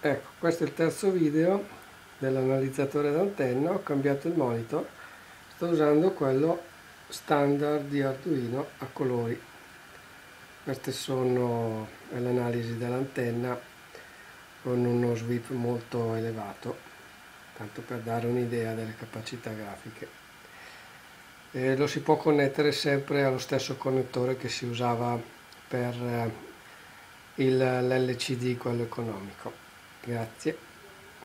ecco questo è il terzo video dell'analizzatore d'antenna. Ho cambiato il monitor. Sto usando quello standard di Arduino a colori. Queste sono l'analisi dell'antenna con uno sweep molto elevato tanto per dare un'idea delle capacità grafiche. E lo si può connettere sempre allo stesso connettore che si usava per eh, l'LCD quello economico Grazie.